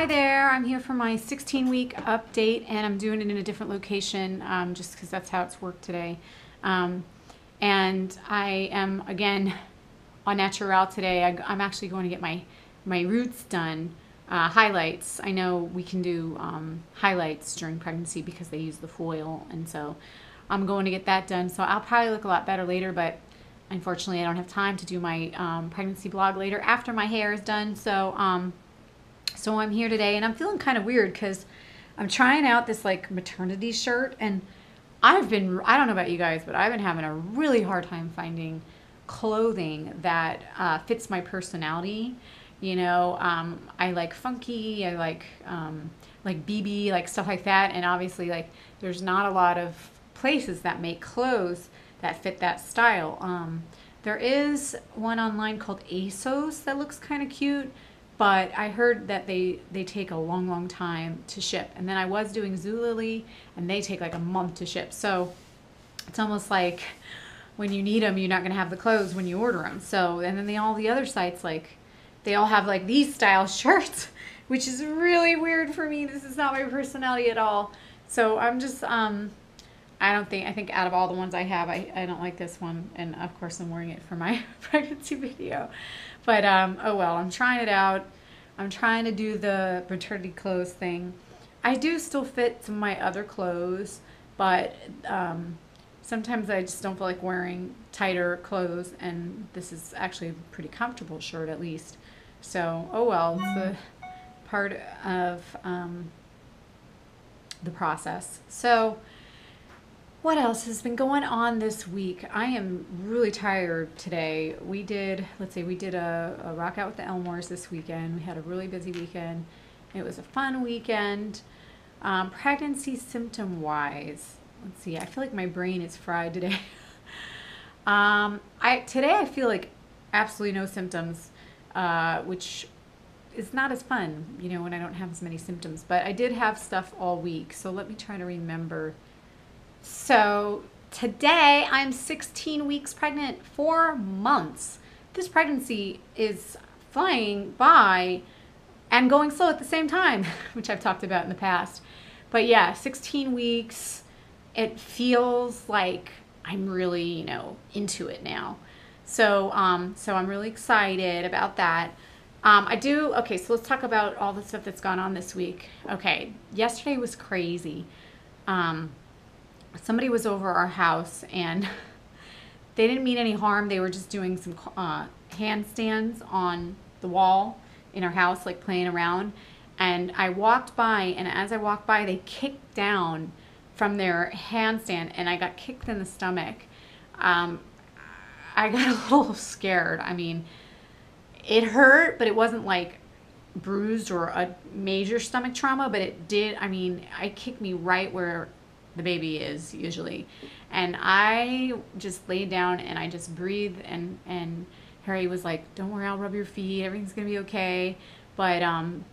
Hi there, I'm here for my 16 week update and I'm doing it in a different location um, just because that's how it's worked today. Um, and I am again on Natural today. I, am actually going to get my, my roots done, uh, highlights. I know we can do um, highlights during pregnancy because they use the foil and so I'm going to get that done. So I'll probably look a lot better later, but unfortunately I don't have time to do my um, pregnancy blog later after my hair is done. So um, so I'm here today and I'm feeling kind of weird because I'm trying out this like maternity shirt and I've been, I don't know about you guys, but I've been having a really hard time finding clothing that uh, fits my personality. You know, um, I like funky, I like um, like BB, like stuff like that. And obviously, like, there's not a lot of places that make clothes that fit that style. Um, there is one online called ASOS that looks kind of cute but I heard that they they take a long, long time to ship. And then I was doing Zulily, and they take like a month to ship. So it's almost like when you need them, you're not going to have the clothes when you order them. So and then they all the other sites like they all have like these style shirts, which is really weird for me. This is not my personality at all. So I'm just um I don't think I think out of all the ones I have, I, I don't like this one, and of course I'm wearing it for my pregnancy video. But um, oh well, I'm trying it out. I'm trying to do the maternity clothes thing. I do still fit some of my other clothes, but um, sometimes I just don't feel like wearing tighter clothes, and this is actually a pretty comfortable shirt at least. So oh well, it's a part of um, the process. So what else has been going on this week? I am really tired today. We did, let's see, we did a, a rock out with the Elmores this weekend. We had a really busy weekend. It was a fun weekend. Um, pregnancy symptom wise, let's see, I feel like my brain is fried today. um, I Today I feel like absolutely no symptoms, uh, which is not as fun, you know, when I don't have as many symptoms. But I did have stuff all week, so let me try to remember so today I'm 16 weeks pregnant, four months. This pregnancy is flying by and going slow at the same time, which I've talked about in the past. But yeah, 16 weeks, it feels like I'm really, you know, into it now. So, um, so I'm really excited about that. Um, I do, okay, so let's talk about all the stuff that's gone on this week. Okay, yesterday was crazy. Um, somebody was over our house and they didn't mean any harm. They were just doing some uh, handstands on the wall in our house, like playing around. And I walked by, and as I walked by, they kicked down from their handstand, and I got kicked in the stomach. Um, I got a little scared. I mean, it hurt, but it wasn't like bruised or a major stomach trauma, but it did. I mean, it kicked me right where the baby is usually. And I just laid down and I just breathed and and Harry was like, "Don't worry, I'll rub your feet. Everything's gonna be okay." But um,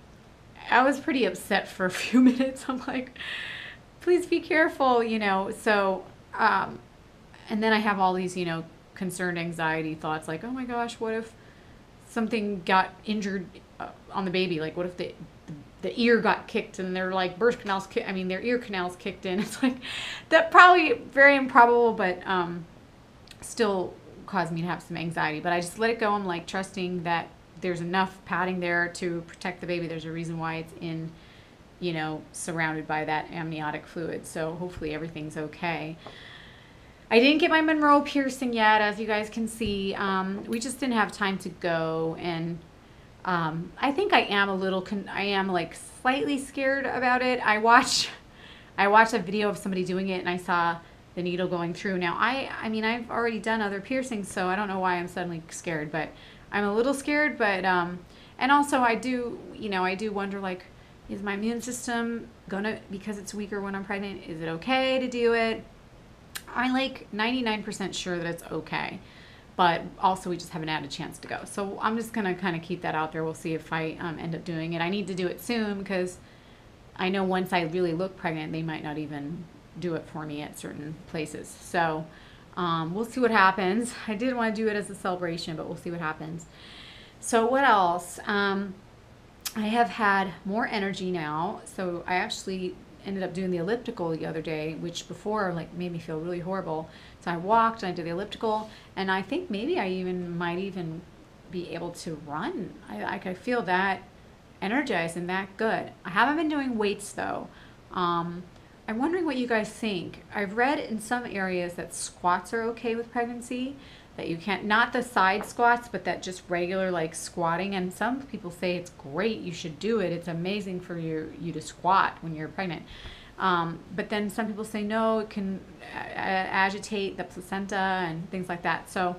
I was pretty upset for a few minutes. I'm like, "Please be careful," you know. So, um, and then I have all these, you know, concerned anxiety thoughts like, "Oh my gosh, what if something got injured uh, on the baby? Like, what if the the ear got kicked and their like birth canals ki- I mean their ear canals kicked in. It's like that probably very improbable, but um, still caused me to have some anxiety. But I just let it go. I'm like trusting that there's enough padding there to protect the baby. There's a reason why it's in, you know, surrounded by that amniotic fluid. So hopefully everything's okay. I didn't get my Monroe piercing yet, as you guys can see. Um, we just didn't have time to go and um, I think I am a little, con- I am like slightly scared about it. I watch, I watched a video of somebody doing it and I saw the needle going through. Now I, I mean, I've already done other piercings, so I don't know why I'm suddenly scared, but I'm a little scared, but, um, and also I do, you know, I do wonder like, is my immune system gonna, because it's weaker when I'm pregnant, is it okay to do it? I'm like 99% sure that it's okay but also we just haven't had a chance to go. So I'm just gonna kind of keep that out there. We'll see if I um, end up doing it. I need to do it soon because I know once I really look pregnant, they might not even do it for me at certain places. So um, we'll see what happens. I did want to do it as a celebration, but we'll see what happens. So what else? Um, I have had more energy now. So I actually ended up doing the elliptical the other day, which before like made me feel really horrible. So I walked and I did the elliptical, and I think maybe I even might even be able to run. I like I feel that energized and that good. I haven't been doing weights though. Um, I'm wondering what you guys think. I've read in some areas that squats are okay with pregnancy, that you can't, not the side squats, but that just regular like squatting. And some people say it's great, you should do it. It's amazing for you, you to squat when you're pregnant. Um, but then some people say no, it can agitate the placenta and things like that. So,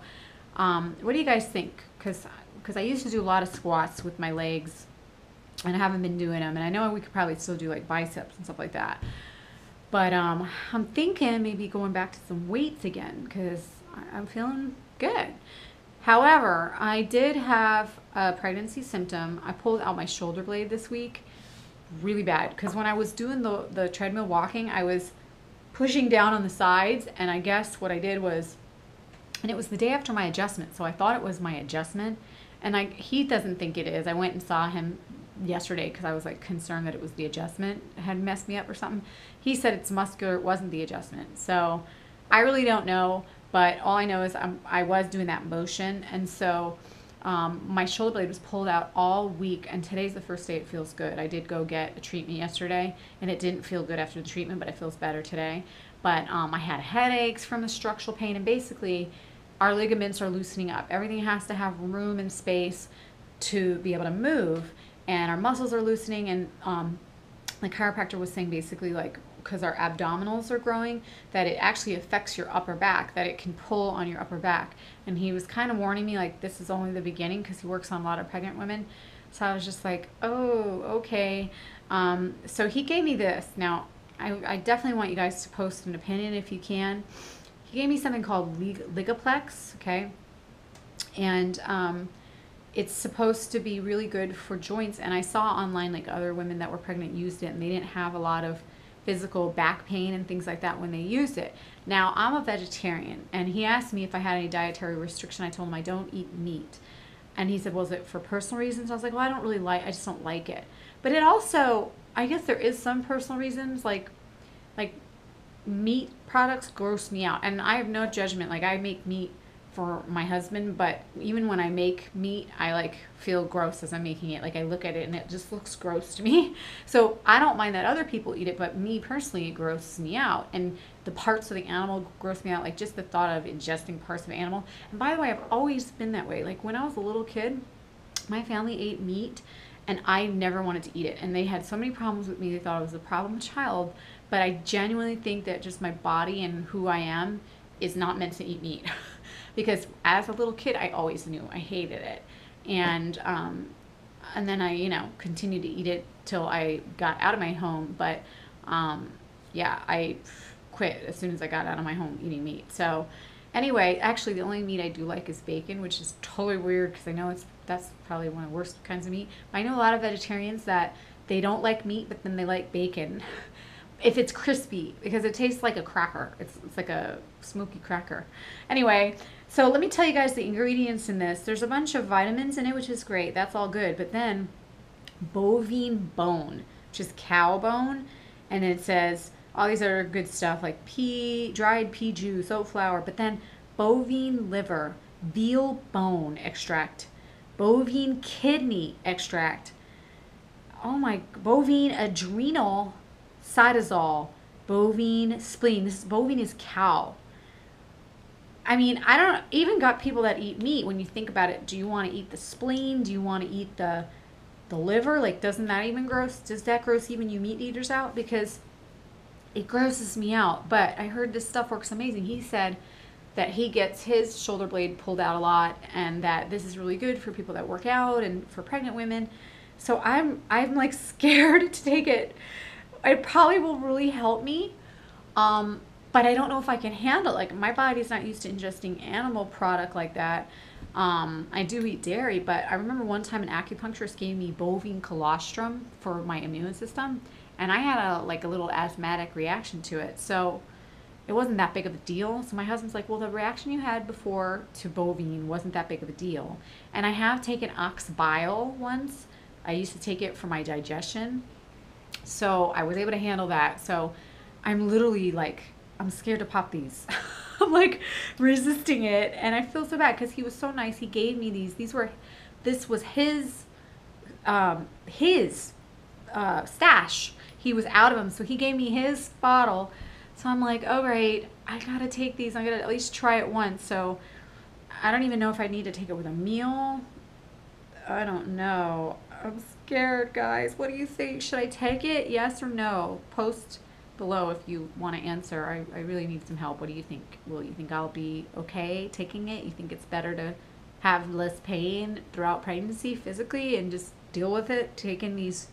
um, what do you guys think? Because because I used to do a lot of squats with my legs, and I haven't been doing them. And I know we could probably still do like biceps and stuff like that. But um, I'm thinking maybe going back to some weights again because I'm feeling good. However, I did have a pregnancy symptom. I pulled out my shoulder blade this week really bad because when I was doing the, the treadmill walking, I was pushing down on the sides. And I guess what I did was, and it was the day after my adjustment. So I thought it was my adjustment. And I, he doesn't think it is. I went and saw him yesterday because I was like concerned that it was the adjustment had messed me up or something. He said it's muscular, it wasn't the adjustment. So I really don't know, but all I know is I'm, I was doing that motion. And so um, my shoulder blade was pulled out all week, and today's the first day it feels good. I did go get a treatment yesterday, and it didn't feel good after the treatment, but it feels better today. But um, I had headaches from the structural pain, and basically, our ligaments are loosening up. Everything has to have room and space to be able to move and our muscles are loosening and um, the chiropractor was saying basically like because our abdominals are growing that it actually affects your upper back that it can pull on your upper back. And he was kind of warning me like this is only the beginning because he works on a lot of pregnant women. So i was just like oh okay. Um, so he gave me this. Now I, I, definitely want you guys to post an opinion if you can. He gave me something called Lig- ligaplex okay? And um, it's supposed to be really good for joints. And i saw online like other women that were pregnant used it and they didn't have a lot of physical back pain and things like that when they use it. Now i'm a vegetarian and he asked me if i had any dietary restriction. I told him i don't eat meat. And he said well is it for personal reasons? I was like well i don't really like i just don't like it. But it also i guess there is some personal reasons like like meat products gross me out. And i have no judgment. Like i make meat for my husband, but even when I make meat, I like feel gross as I'm making it. Like I look at it and it just looks gross to me. So I don't mind that other people eat it, but me personally, it grosses me out. And the parts of the animal gross me out, like just the thought of ingesting parts of an animal. And by the way, I've always been that way. Like when I was a little kid, my family ate meat and I never wanted to eat it. And they had so many problems with me, they thought I was a problem child. But I genuinely think that just my body and who I am is not meant to eat meat. because as a little kid, I always knew I hated it, and um, and then I you know continued to eat it till I got out of my home. But um, yeah, I quit as soon as I got out of my home eating meat. So anyway, actually, the only meat I do like is bacon, which is totally weird because I know it's that's probably one of the worst kinds of meat. I know a lot of vegetarians that they don't like meat, but then they like bacon. if it's crispy because it tastes like a cracker. It's, it's like a smoky cracker. Anyway, so let me tell you guys the ingredients in this. There's a bunch of vitamins in it, which is great. That's all good. But then bovine bone, which is cow bone. And it says all these other good stuff like pea, dried pea juice, oat flour. But then bovine liver, veal bone extract, bovine kidney extract. Oh my, bovine adrenal cytosol, bovine spleen. This bovine is cow. I mean, I don't even got people that eat meat. When you think about it, do you want to eat the spleen? Do you want to eat the the liver? Like, doesn't that even gross? Does that gross even you meat eaters out? Because it grosses me out. But I heard this stuff works amazing. He said that he gets his shoulder blade pulled out a lot, and that this is really good for people that work out and for pregnant women. So I'm I'm like scared to take it. It probably will really help me. Um, but I don't know if I can handle like my body's not used to ingesting animal product like that. Um, I do eat dairy, but I remember one time an acupuncturist gave me bovine colostrum for my immune system, and I had a like a little asthmatic reaction to it. So it wasn't that big of a deal. So my husband's like, well, the reaction you had before to bovine wasn't that big of a deal. And I have taken ox bile once. I used to take it for my digestion. So I was able to handle that. So I'm literally like, I'm scared to pop these. I'm like resisting it. And I feel so bad because he was so nice. He gave me these. These were, this was his, um, his uh, stash. He was out of them. So he gave me his bottle so I'm like, oh, great, I gotta take these. I'm gonna at least try it once. So I don't even know if I need to take it with a meal. I don't know. I'm scared, guys. What do you think? Should I take it? Yes or no? Post below if you want to answer. I, I really need some help. What do you think? Will you think I'll be okay taking it? You think it's better to have less pain throughout pregnancy physically and just deal with it, taking these,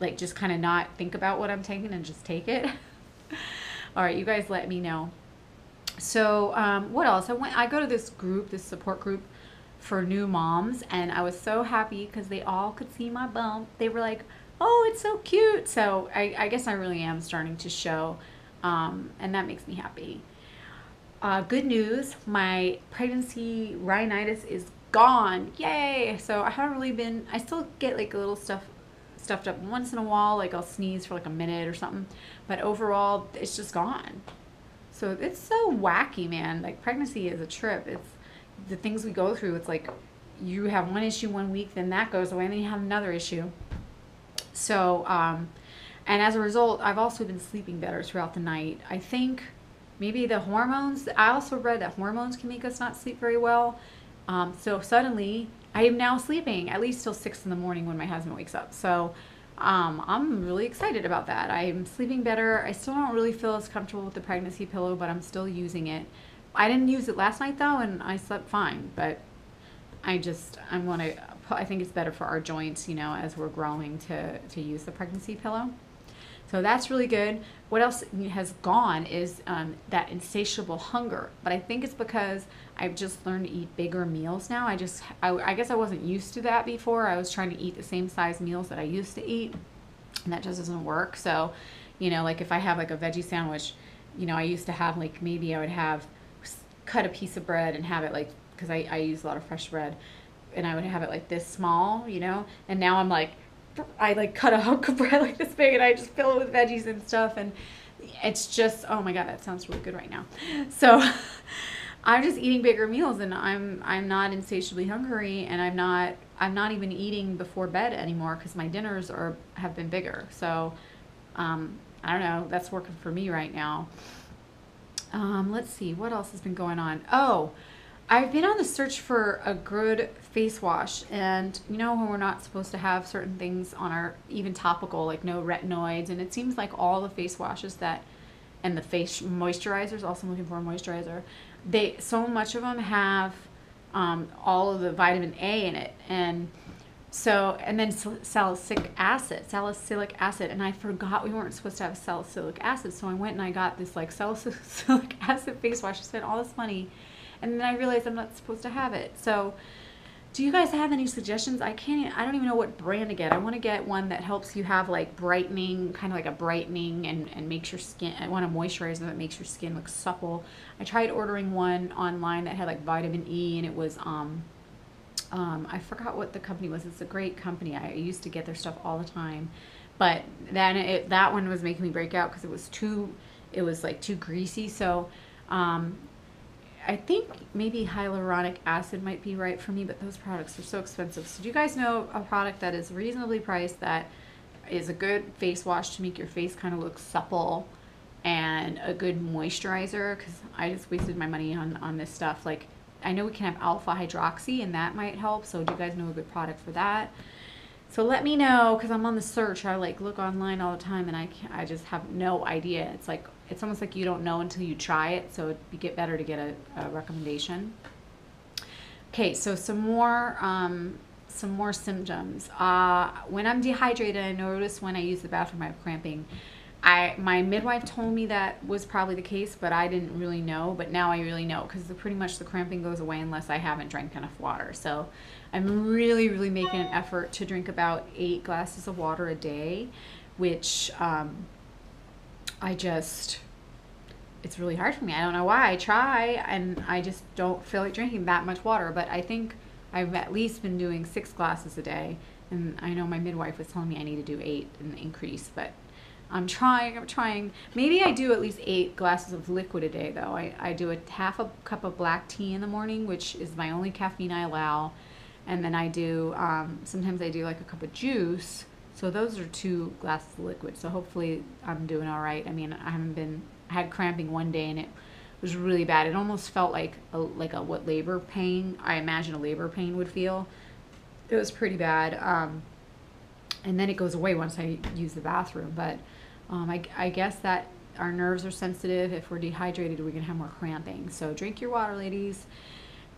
like, just kind of not think about what I'm taking and just take it? All right, you guys let me know. So um, what else? I went. I go to this group, this support group for new moms, and I was so happy because they all could see my bump. They were like, "Oh, it's so cute." So I, I guess I really am starting to show, um, and that makes me happy. Uh, good news: my pregnancy rhinitis is gone. Yay! So I haven't really been. I still get like a little stuff stuffed up once in a while, like I'll sneeze for like a minute or something. But overall, it's just gone. So it's so wacky, man. Like pregnancy is a trip. It's the things we go through. It's like you have one issue one week, then that goes away, and then you have another issue. So, um, and as a result, I've also been sleeping better throughout the night. I think maybe the hormones. I also read that hormones can make us not sleep very well. Um, so suddenly I am now sleeping at least till six in the morning when my husband wakes up. So um, I'm really excited about that. I'm sleeping better. I still don't really feel as comfortable with the pregnancy pillow, but I'm still using it. I didn't use it last night though, and I slept fine. But I just I want to. I think it's better for our joints, you know, as we're growing to to use the pregnancy pillow. So that's really good. What else has gone is um, that insatiable hunger. But I think it's because I've just learned to eat bigger meals now. I just, I, I guess I wasn't used to that before. I was trying to eat the same size meals that I used to eat, and that just doesn't work. So, you know, like if I have like a veggie sandwich, you know, I used to have like maybe I would have cut a piece of bread and have it like, because I, I use a lot of fresh bread, and I would have it like this small, you know, and now I'm like, I like cut a hunk of bread like this big and I just fill it with veggies and stuff and it's just oh my god that sounds really good right now. So I'm just eating bigger meals and I'm I'm not insatiably hungry and I'm not I'm not even eating before bed anymore because my dinners are have been bigger. So um, I don't know that's working for me right now. Um, let's see what else has been going on? Oh I've been on the search for a good face wash, and you know when we're not supposed to have certain things on our even topical, like no retinoids, and it seems like all the face washes that and the face moisturizers. Also, I'm looking for a moisturizer. They so much of them have um, all of the vitamin A in it, and so and then salicylic acid, salicylic acid, and I forgot we weren't supposed to have salicylic acid, so I went and I got this like salicylic acid face wash. I spent all this money and then I realized I'm not supposed to have it. So do you guys have any suggestions? I can't, I don't even know what brand to get. I want to get one that helps you have like brightening, kind of like a brightening and, and makes your skin, I want a moisturizer that makes your skin look supple. I tried ordering one online that had like vitamin E and it was, um, um, I forgot what the company was. It's a great company. I used to get their stuff all the time. But then it, that one was making me break out because it was too, it was like too greasy. So um, I think maybe hyaluronic acid might be right for me, but those products are so expensive. So do you guys know a product that is reasonably priced that is a good face wash to make your face kind of look supple and a good moisturizer? Because I just wasted my money on, on this stuff. Like, I know we can have alpha hydroxy and that might help. So do you guys know a good product for that? So let me know because I'm on the search. I like look online all the time and I, I just have no idea. It's like it's almost like you don't know until you try it. So it'd get better to get a, a recommendation. Okay, so some more um, some more symptoms. Uh, when I'm dehydrated, I notice when I use the bathroom I have cramping. I my midwife told me that was probably the case, but I didn't really know. But now I really know because pretty much the cramping goes away unless I haven't drank enough water. So I'm really, really making an effort to drink about eight glasses of water a day which um, I just it's really hard for me. I don't know why. I try and I just don't feel like drinking that much water, but I think I've at least been doing six glasses a day. And I know my midwife was telling me I need to do eight and increase, but I'm trying, I'm trying. Maybe I do at least eight glasses of liquid a day, though. I, I do a half a cup of black tea in the morning, which is my only caffeine I allow. And then I do, um, sometimes I do like a cup of juice. So those are two glasses of liquid. So hopefully I'm doing all right. I mean, I haven't been, I had cramping one day and it was really bad. It almost felt like a, like a what labor pain I imagine a labor pain would feel. It was pretty bad. Um, and then it goes away once I use the bathroom. But um, I, I guess that our nerves are sensitive. If we're dehydrated, we can have more cramping. So drink your water, ladies.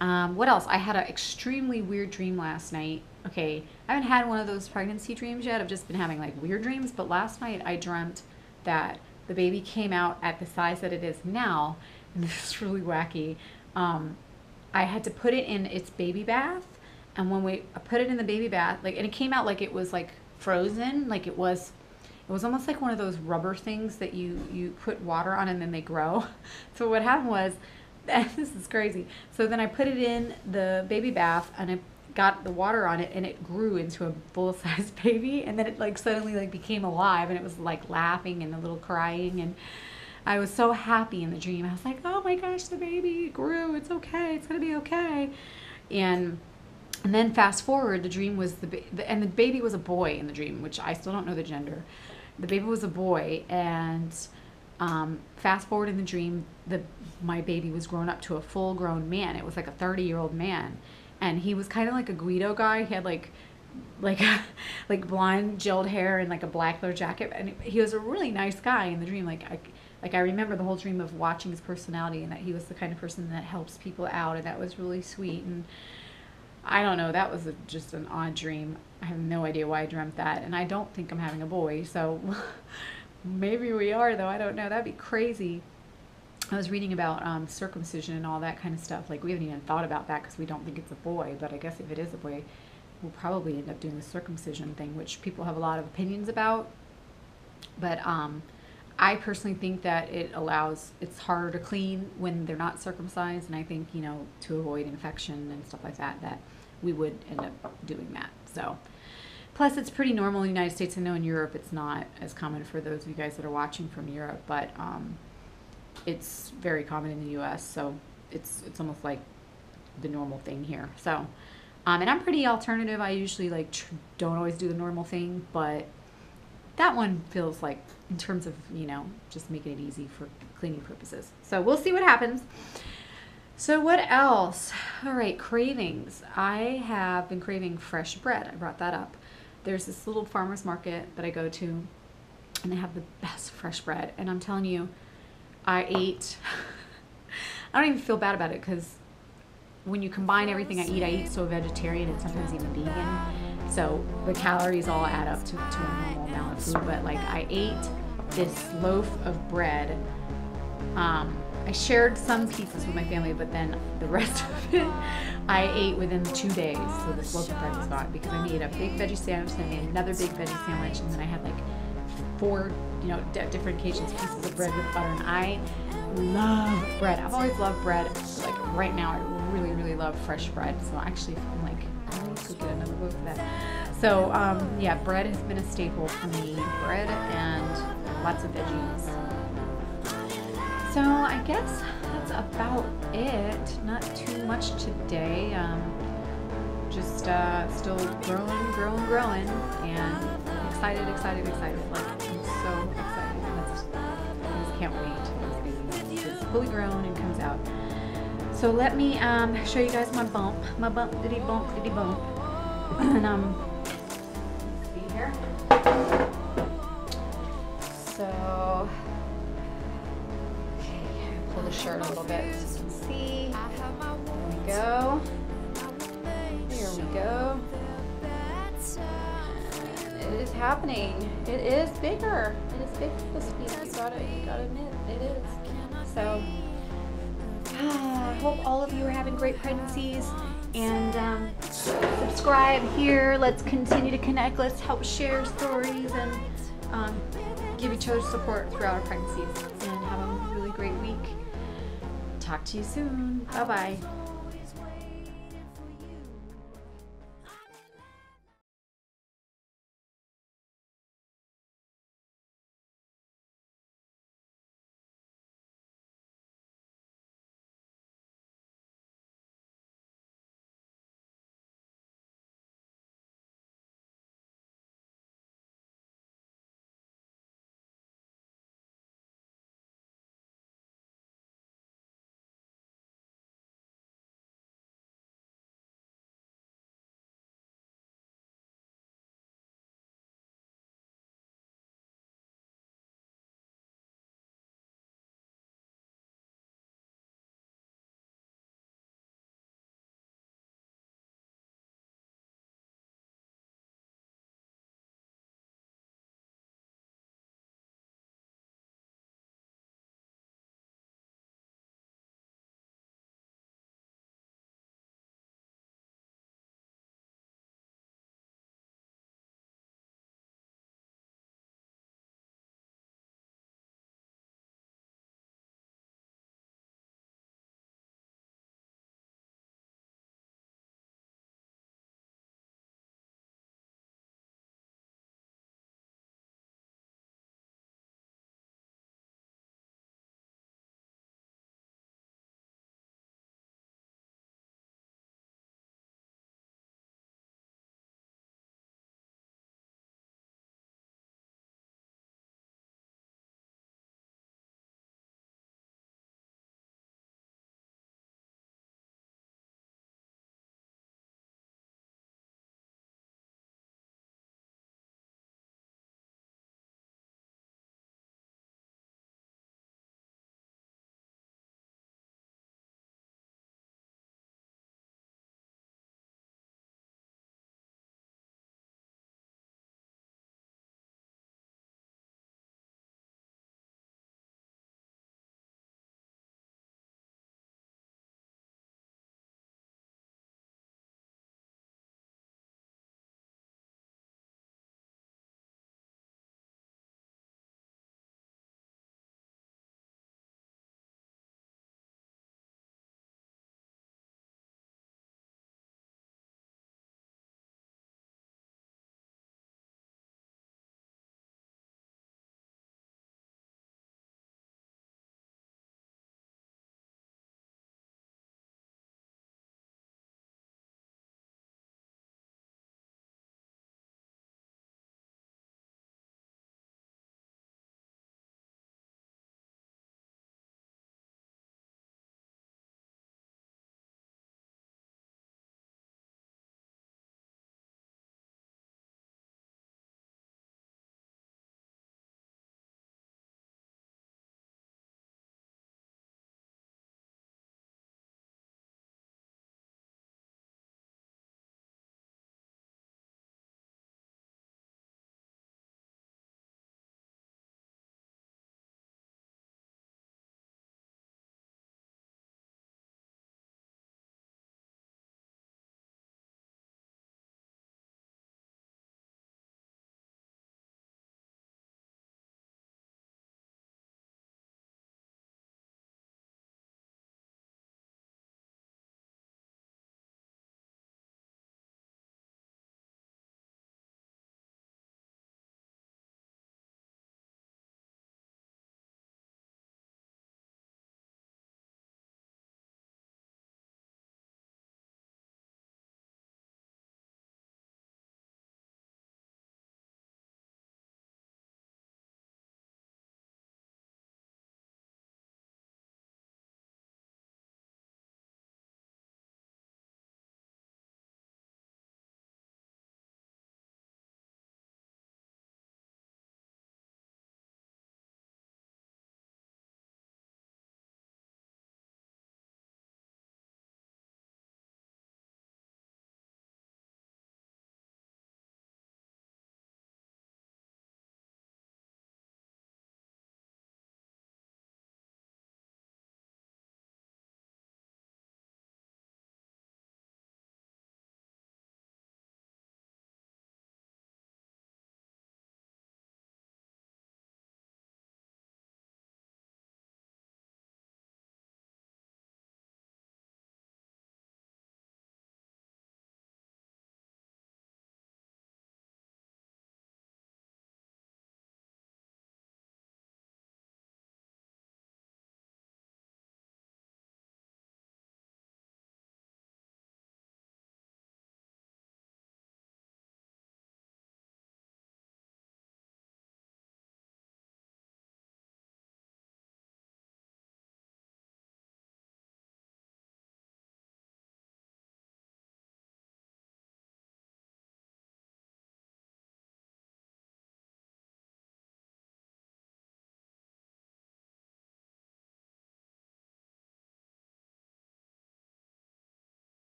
Um, what else? I had an extremely weird dream last night. Okay, I haven't had one of those pregnancy dreams yet. I've just been having like weird dreams. But last night I dreamt that the baby came out at the size that it is now. And this is really wacky. Um, I had to put it in its baby bath. And when we I put it in the baby bath, like, and it came out like it was like frozen, like it was it was almost like one of those rubber things that you you put water on and then they grow. So what happened was, this is crazy. So then I put it in the baby bath and I got the water on it and it grew into a full-sized baby and then it like suddenly like became alive and it was like laughing and a little crying and I was so happy in the dream. I was like, "Oh my gosh, the baby grew. It's okay. It's going to be okay." And and then fast forward, the dream was the, the and the baby was a boy in the dream, which I still don't know the gender the baby was a boy and um, fast forward in the dream the my baby was grown up to a full grown man it was like a 30 year old man and he was kind of like a guido guy he had like like like blonde gelled hair and like a black leather jacket and he was a really nice guy in the dream like I, like I remember the whole dream of watching his personality and that he was the kind of person that helps people out and that was really sweet and I don't know. That was a, just an odd dream. I have no idea why I dreamt that, and I don't think I'm having a boy. So maybe we are, though. I don't know. That'd be crazy. I was reading about um, circumcision and all that kind of stuff. Like we haven't even thought about that because we don't think it's a boy. But I guess if it is a boy, we'll probably end up doing the circumcision thing, which people have a lot of opinions about. But um, I personally think that it allows it's harder to clean when they're not circumcised, and I think you know to avoid infection and stuff like that that we would end up doing that. So, plus it's pretty normal in the United States. I know in Europe it's not as common for those of you guys that are watching from Europe, but um, it's very common in the U.S. So it's it's almost like the normal thing here. So, um, and I'm pretty alternative. I usually like tr- don't always do the normal thing, but that one feels like in terms of you know just making it easy for cleaning purposes so we'll see what happens so what else all right cravings i have been craving fresh bread i brought that up there's this little farmers market that i go to and they have the best fresh bread and i'm telling you i ate i don't even feel bad about it because when you combine everything i eat i eat so vegetarian and sometimes even vegan so the calories all add up to, to a normal amount of food. But like I ate this loaf of bread. Um, I shared some pieces with my family, but then the rest of it I ate within two days. So this loaf of bread was gone because I made a big veggie sandwich, then I made another big veggie sandwich, and then I had like four, you know, different occasions pieces of bread with butter. And I love bread. I've always loved bread. Like right now, I really, really love fresh bread. So actually, I'm like I need to get another book for that. So um, yeah, bread has been a staple for me. Bread and lots of veggies. So I guess that's about it. Not too much today. Um, just uh, still growing, growing, growing, and excited, excited, excited. Like can't wait. It's fully grown and comes out. So let me um, show you guys my bump, my bump diddy bump diddy bump and um, here. So, okay, pull the shirt a little bit so you can see. There we go. Here we go. It is happening. It is bigger. It is big this week. You gotta, you gotta admit, it is. So, I hope all of you are having great pregnancies and um, subscribe here. Let's continue to connect. Let's help share stories and um, give each other support throughout our pregnancies and have a really great week. Talk to you soon. Bye bye.